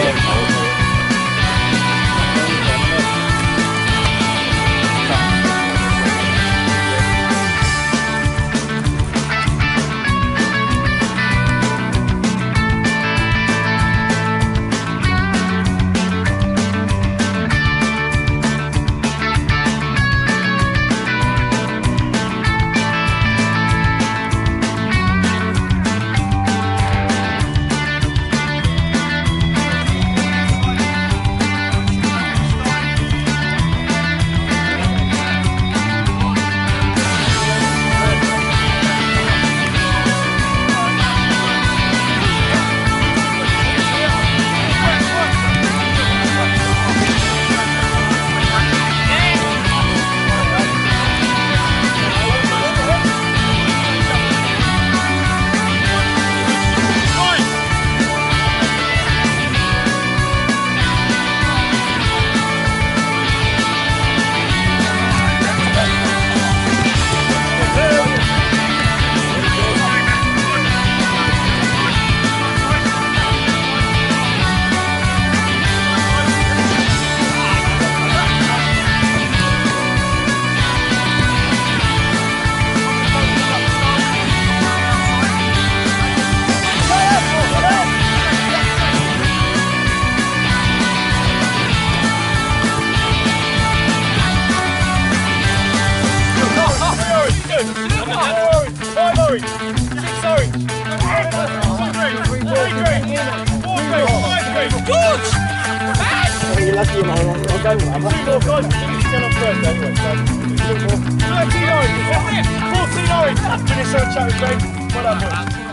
Oh. Orange. Six orange. Three green. Three green. Four green. Five green. Good. You're lucky, you. I'll go with that. Two more guys. Finish ten on first anyway. So two more. Thirteen orange. Fourteen orange. Finish our chat with Greg. Well done, boys.